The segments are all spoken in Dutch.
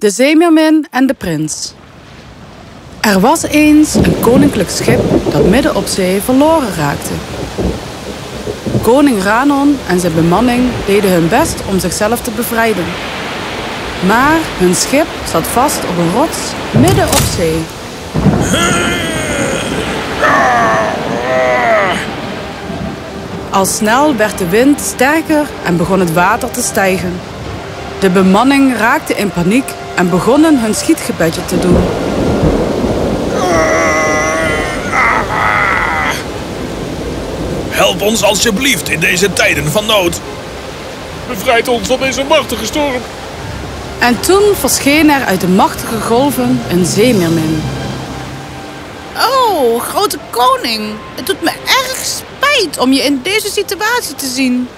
De zeemeermin en de prins. Er was eens een koninklijk schip dat midden op zee verloren raakte. Koning Ranon en zijn bemanning deden hun best om zichzelf te bevrijden. Maar hun schip zat vast op een rots midden op zee. Al snel werd de wind sterker en begon het water te stijgen. De bemanning raakte in paniek en begonnen hun schietgebedje te doen. Help ons alsjeblieft in deze tijden van nood. Bevrijd ons van deze machtige storm. En toen verscheen er uit de machtige golven een zeemeermin. Oh, grote koning. Het doet me erg spijt om je in deze situatie te zien.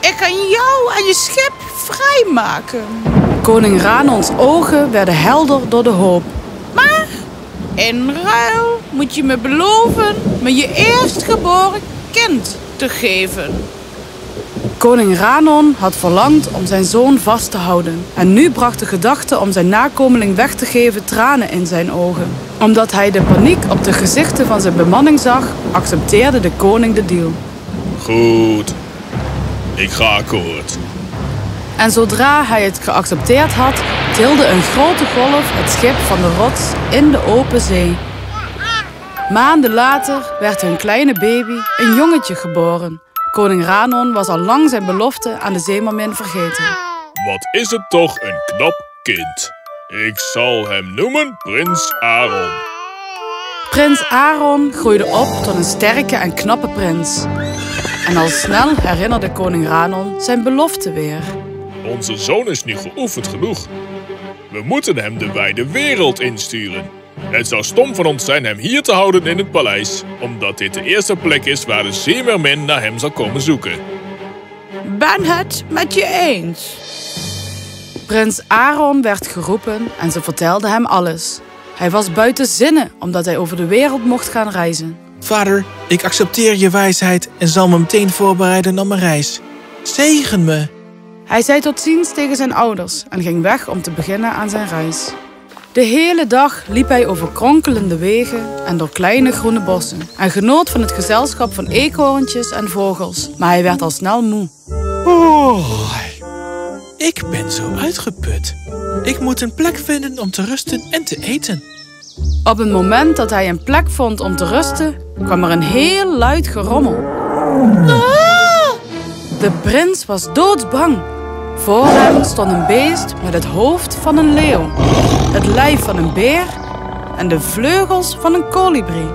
Ik kan jou en je schip vrijmaken. Koning Ranons ogen werden helder door de hoop. Maar in ruil moet je me beloven me je eerstgeboren kind te geven. Koning Ranon had verlangd om zijn zoon vast te houden. En nu bracht de gedachte om zijn nakomeling weg te geven tranen in zijn ogen. Omdat hij de paniek op de gezichten van zijn bemanning zag, accepteerde de koning de deal. Goed. Ik ga akkoord. En zodra hij het geaccepteerd had, tilde een grote golf het schip van de rots in de open zee. Maanden later werd hun kleine baby, een jongetje, geboren. Koning Ranon was al lang zijn belofte aan de zeemermin vergeten. Wat is het toch een knap kind. Ik zal hem noemen Prins Aaron. Prins Aaron groeide op tot een sterke en knappe prins. En al snel herinnerde koning Ranon zijn belofte weer. Onze zoon is niet geoefend genoeg. We moeten hem de wijde wereld insturen. Het zou stom van ons zijn hem hier te houden in het paleis, omdat dit de eerste plek is waar de zeemermin naar hem zal komen zoeken. Ben het met je eens? Prins Aaron werd geroepen en ze vertelde hem alles. Hij was buiten zinnen omdat hij over de wereld mocht gaan reizen. Vader, ik accepteer je wijsheid en zal me meteen voorbereiden op mijn reis. Zegen me. Hij zei tot ziens tegen zijn ouders en ging weg om te beginnen aan zijn reis. De hele dag liep hij over kronkelende wegen en door kleine groene bossen en genoot van het gezelschap van eekhoorntjes en vogels, maar hij werd al snel moe. Oh, ik ben zo uitgeput. Ik moet een plek vinden om te rusten en te eten. Op het moment dat hij een plek vond om te rusten, kwam er een heel luid gerommel. De prins was doodsbang. Voor hem stond een beest met het hoofd van een leeuw, het lijf van een beer en de vleugels van een kolibrie.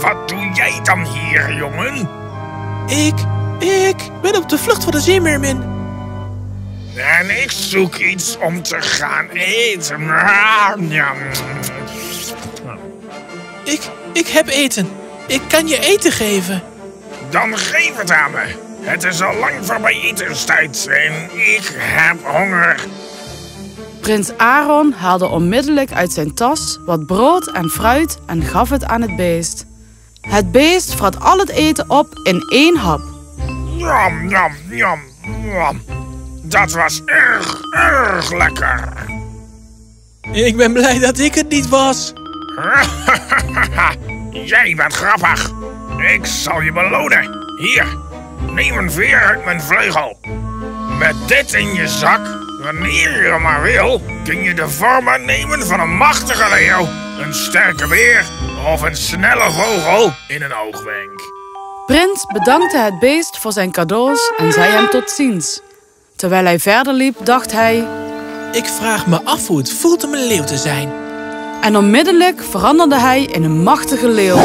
Wat doe jij dan hier, jongen? Ik, ik ben op de vlucht voor de zeemeermin. En ik zoek iets om te gaan eten. Ik, ik heb eten. Ik kan je eten geven. Dan geef het aan me. Het is al lang voorbij etenstijd en ik heb honger. Prins Aaron haalde onmiddellijk uit zijn tas wat brood en fruit en gaf het aan het beest. Het beest vrat al het eten op in één hap. Jam, jam, jam, jam. Dat was erg, erg lekker. Ik ben blij dat ik het niet was. Jij bent grappig. Ik zal je belonen. Hier, neem een veer uit mijn vleugel. Met dit in je zak, wanneer je maar wil, kun je de vorm aannemen van een machtige leeuw, een sterke beer of een snelle vogel in een oogwenk. Prins bedankte het beest voor zijn cadeaus en zei hem tot ziens. Terwijl hij verder liep, dacht hij... Ik vraag me af hoe het voelt om een leeuw te zijn. En onmiddellijk veranderde hij in een machtige leeuw.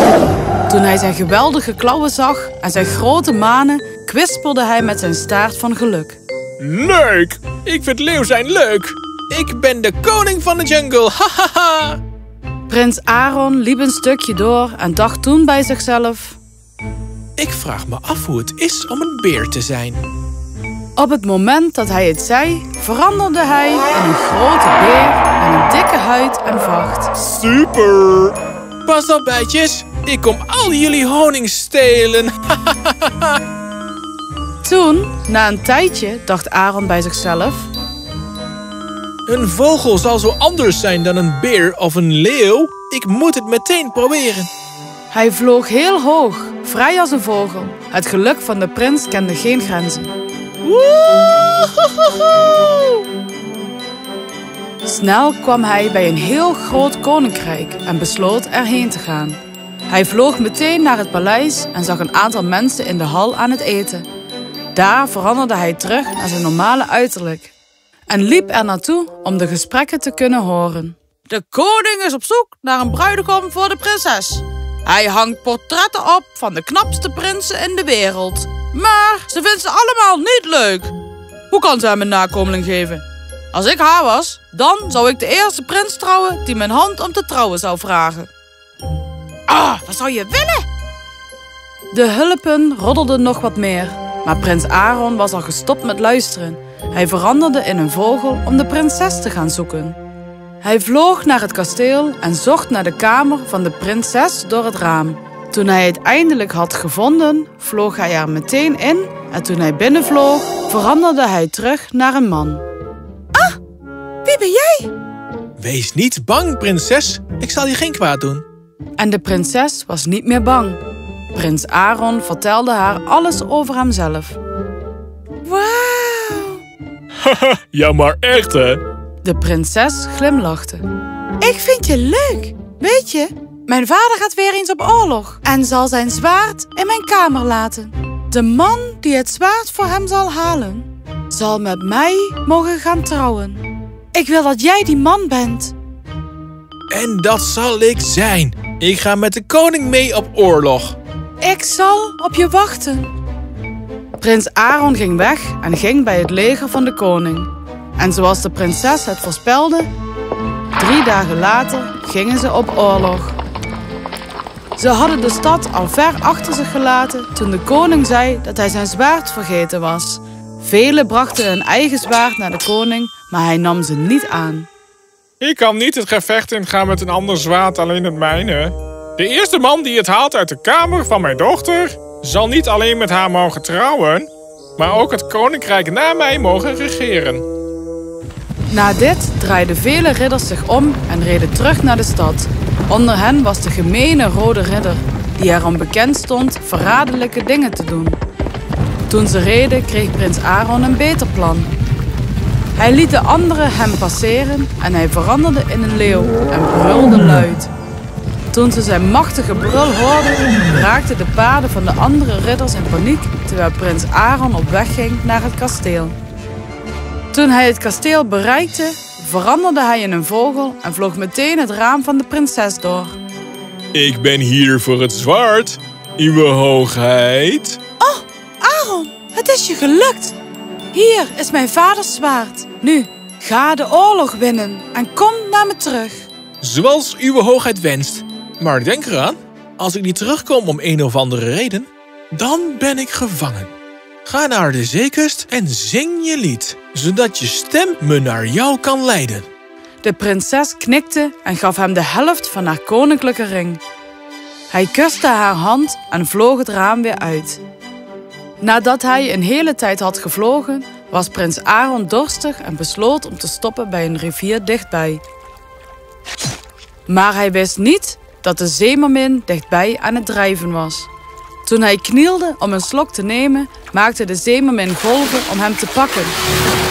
Toen hij zijn geweldige klauwen zag en zijn grote manen, kwispelde hij met zijn staart van geluk. Leuk! Ik vind leeuw zijn leuk! Ik ben de koning van de jungle, hahaha! Prins Aaron liep een stukje door en dacht toen bij zichzelf... Ik vraag me af hoe het is om een beer te zijn. Op het moment dat hij het zei, veranderde hij in een grote beer met een dikke huid en vacht. Super! Pas op, bijtjes. Ik kom al jullie honing stelen. Toen, na een tijdje, dacht Aaron bij zichzelf... Een vogel zal zo anders zijn dan een beer of een leeuw. Ik moet het meteen proberen. Hij vloog heel hoog, vrij als een vogel. Het geluk van de prins kende geen grenzen. Snel kwam hij bij een heel groot koninkrijk en besloot erheen te gaan. Hij vloog meteen naar het paleis en zag een aantal mensen in de hal aan het eten. Daar veranderde hij terug naar zijn normale uiterlijk en liep er naartoe om de gesprekken te kunnen horen. De koning is op zoek naar een bruidegom voor de prinses. Hij hangt portretten op van de knapste prinsen in de wereld. Maar ze vindt ze allemaal niet leuk. Hoe kan ze hem een nakomeling geven? Als ik haar was, dan zou ik de eerste prins trouwen die mijn hand om te trouwen zou vragen. Ah, wat zou je willen? De hulpen roddelden nog wat meer, maar prins Aaron was al gestopt met luisteren. Hij veranderde in een vogel om de prinses te gaan zoeken. Hij vloog naar het kasteel en zocht naar de kamer van de prinses door het raam. Toen hij het eindelijk had gevonden, vloog hij er meteen in en toen hij binnenvloog, veranderde hij terug naar een man. Wie ben jij? Wees niet bang, prinses. Ik zal je geen kwaad doen. En de prinses was niet meer bang. Prins Aaron vertelde haar alles over hemzelf. Wauw. Ja, maar echt hè? De prinses glimlachte. Ik vind je leuk. Weet je, mijn vader gaat weer eens op oorlog en zal zijn zwaard in mijn kamer laten. De man die het zwaard voor hem zal halen, zal met mij mogen gaan trouwen. Ik wil dat jij die man bent. En dat zal ik zijn. Ik ga met de koning mee op oorlog. Ik zal op je wachten. Prins Aaron ging weg en ging bij het leger van de koning. En zoals de prinses het voorspelde, drie dagen later gingen ze op oorlog. Ze hadden de stad al ver achter zich gelaten toen de koning zei dat hij zijn zwaard vergeten was. Velen brachten hun eigen zwaard naar de koning, maar hij nam ze niet aan. Ik kan niet het gevecht ingaan met een ander zwaard, alleen het mijne. De eerste man die het haalt uit de kamer van mijn dochter... zal niet alleen met haar mogen trouwen... maar ook het koninkrijk na mij mogen regeren. Na dit draaiden vele ridders zich om en reden terug naar de stad. Onder hen was de gemene rode ridder, die erom bekend stond verraderlijke dingen te doen. Toen ze reden kreeg prins Aaron een beter plan. Hij liet de anderen hem passeren en hij veranderde in een leeuw en brulde luid. Toen ze zijn machtige brul hoorden, raakten de paarden van de andere ridders in paniek terwijl prins Aaron op weg ging naar het kasteel. Toen hij het kasteel bereikte, veranderde hij in een vogel en vloog meteen het raam van de prinses door. Ik ben hier voor het zwaard, uwe hoogheid. Aaron, het is je gelukt. Hier is mijn vaders zwaard. Nu, ga de oorlog winnen en kom naar me terug. Zoals uw hoogheid wenst. Maar denk eraan, als ik niet terugkom om een of andere reden, dan ben ik gevangen. Ga naar de zeekust en zing je lied, zodat je stem me naar jou kan leiden. De prinses knikte en gaf hem de helft van haar koninklijke ring. Hij kuste haar hand en vloog het raam weer uit. Nadat hij een hele tijd had gevlogen, was prins Aaron dorstig en besloot om te stoppen bij een rivier dichtbij. Maar hij wist niet dat de zeemermin dichtbij aan het drijven was. Toen hij knielde om een slok te nemen, maakte de zeemermin golven om hem te pakken.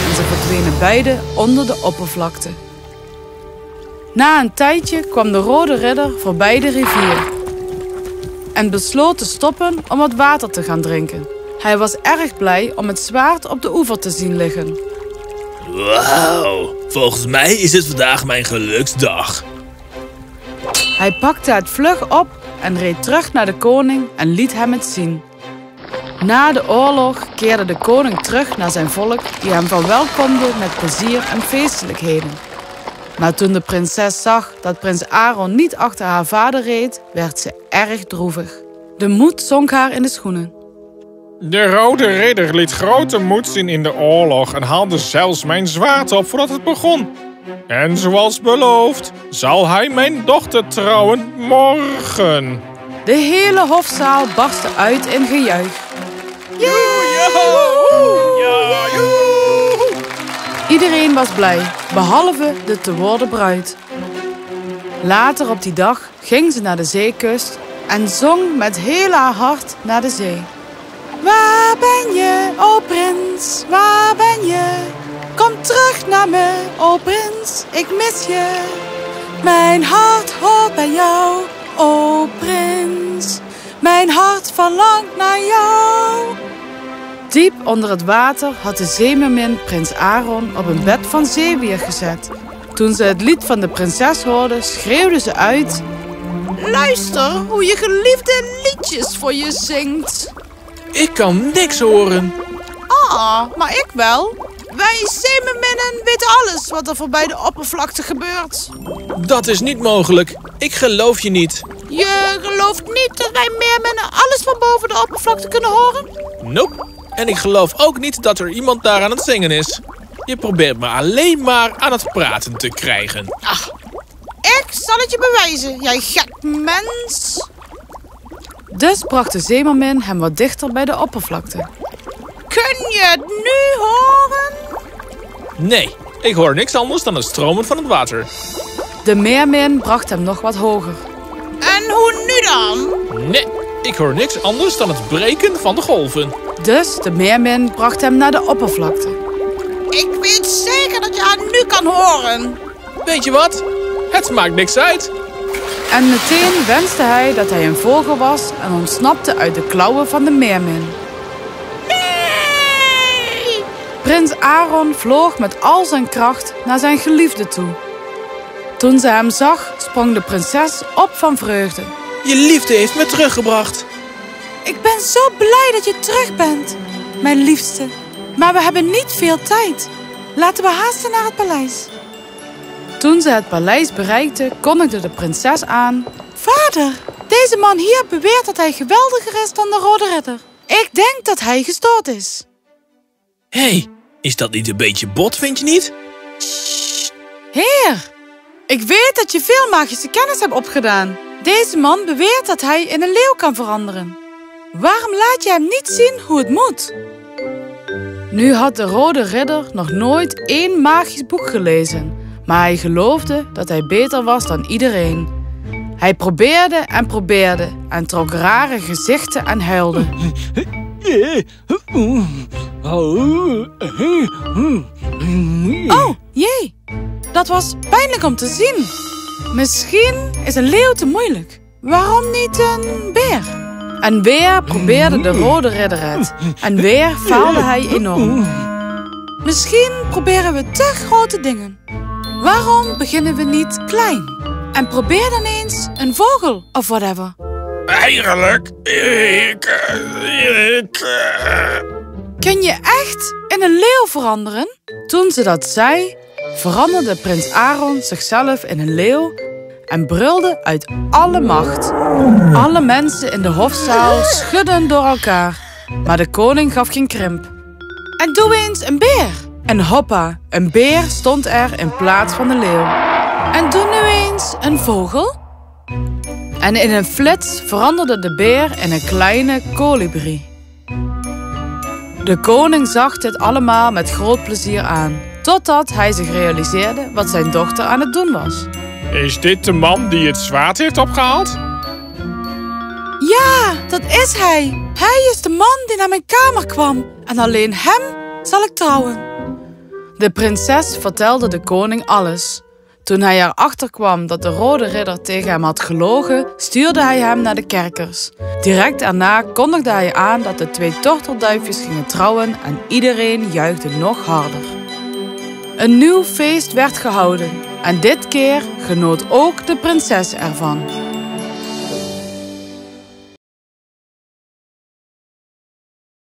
En ze verdwenen beide onder de oppervlakte. Na een tijdje kwam de rode ridder voorbij de rivier en besloot te stoppen om wat water te gaan drinken. Hij was erg blij om het zwaard op de oever te zien liggen. Wauw, volgens mij is het vandaag mijn geluksdag. Hij pakte het vlug op en reed terug naar de koning en liet hem het zien. Na de oorlog keerde de koning terug naar zijn volk, die hem verwelkomde met plezier en feestelijkheden. Maar toen de prinses zag dat prins Aaron niet achter haar vader reed, werd ze erg droevig. De moed zonk haar in de schoenen. De Rode Ridder liet grote moed zien in de oorlog en haalde zelfs mijn zwaard op voordat het begon. En zoals beloofd, zal hij mijn dochter trouwen morgen. De hele hofzaal barstte uit in gejuich. Iedereen was blij, behalve de te worden bruid. Later op die dag ging ze naar de zeekust en zong met heel haar hart naar de zee. Waar ben je, o prins, waar ben je? Kom terug naar me, o prins, ik mis je. Mijn hart hoort bij jou, o prins. Mijn hart verlangt naar jou. Diep onder het water had de zeemermin prins Aaron op een bed van zeewier gezet. Toen ze het lied van de prinses hoorde, schreeuwde ze uit... Luister hoe je geliefde liedjes voor je zingt. Ik kan niks horen. Ah, maar ik wel. Wij zeemerminnen weten alles wat er voorbij de oppervlakte gebeurt. Dat is niet mogelijk. Ik geloof je niet. Je gelooft niet dat wij meerminnen alles van boven de oppervlakte kunnen horen? Nope. En ik geloof ook niet dat er iemand daar aan het zingen is. Je probeert me alleen maar aan het praten te krijgen. Ik zal het je bewijzen, jij gek mens. Dus bracht de zeemermin hem wat dichter bij de oppervlakte. Kun je het nu horen? Nee, ik hoor niks anders dan het stromen van het water. De meermin bracht hem nog wat hoger. En hoe nu dan? Nee, ik hoor niks anders dan het breken van de golven. Dus de meermin bracht hem naar de oppervlakte. Ik weet zeker dat je haar nu kan horen. Weet je wat? Het maakt niks uit. En meteen wenste hij dat hij een vogel was en ontsnapte uit de klauwen van de meermin. Nee! Prins Aaron vloog met al zijn kracht naar zijn geliefde toe. Toen ze hem zag, sprong de prinses op van vreugde. Je liefde heeft me teruggebracht. Ik ben zo blij dat je terug bent, mijn liefste. Maar we hebben niet veel tijd. Laten we haasten naar het paleis. Toen ze het paleis bereikten, kondigde de prinses aan... Vader, deze man hier beweert dat hij geweldiger is dan de Rode Ridder. Ik denk dat hij gestoord is. Hé, hey, is dat niet een beetje bot, vind je niet? Heer, ik weet dat je veel magische kennis hebt opgedaan. Deze man beweert dat hij in een leeuw kan veranderen. Waarom laat je hem niet zien hoe het moet? Nu had de Rode Ridder nog nooit één magisch boek gelezen, maar hij geloofde dat hij beter was dan iedereen. Hij probeerde en probeerde en trok rare gezichten en huilde. Oh, jee, dat was pijnlijk om te zien. Misschien is een leeuw te moeilijk. Waarom niet een beer? En weer probeerde de rode ridder het. En weer faalde hij enorm. Misschien proberen we te grote dingen. Waarom beginnen we niet klein? En probeer dan eens een vogel of whatever. Eigenlijk, ik... ik... Kun je echt in een leeuw veranderen? Toen ze dat zei, veranderde prins Aaron zichzelf in een leeuw en brulde uit alle macht. Alle mensen in de hofzaal schudden door elkaar, maar de koning gaf geen krimp. En doe eens een beer. En hoppa, een beer stond er in plaats van de leeuw. En doe nu eens een vogel. En in een flits veranderde de beer in een kleine kolibrie. De koning zag dit allemaal met groot plezier aan, totdat hij zich realiseerde wat zijn dochter aan het doen was. Is dit de man die het zwaard heeft opgehaald? Ja, dat is hij. Hij is de man die naar mijn kamer kwam. En alleen hem zal ik trouwen. De prinses vertelde de koning alles. Toen hij erachter kwam dat de rode ridder tegen hem had gelogen, stuurde hij hem naar de kerkers. Direct daarna kondigde hij aan dat de twee tortelduifjes gingen trouwen en iedereen juichte nog harder. Een nieuw feest werd gehouden en dit keer genoot ook de prinses ervan.